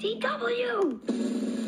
TW!